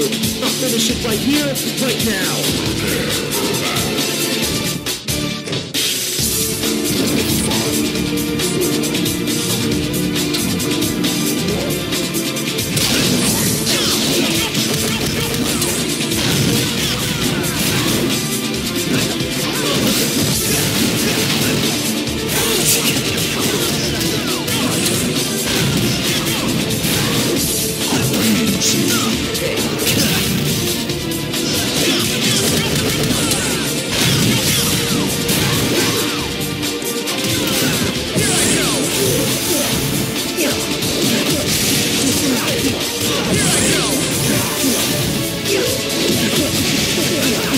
I'll finish it right here, right now! Yeah.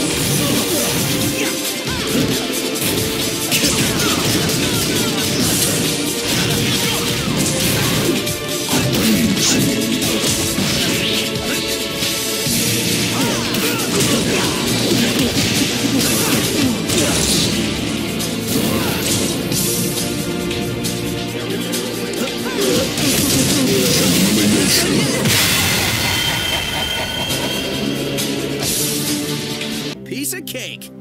Piece of cake.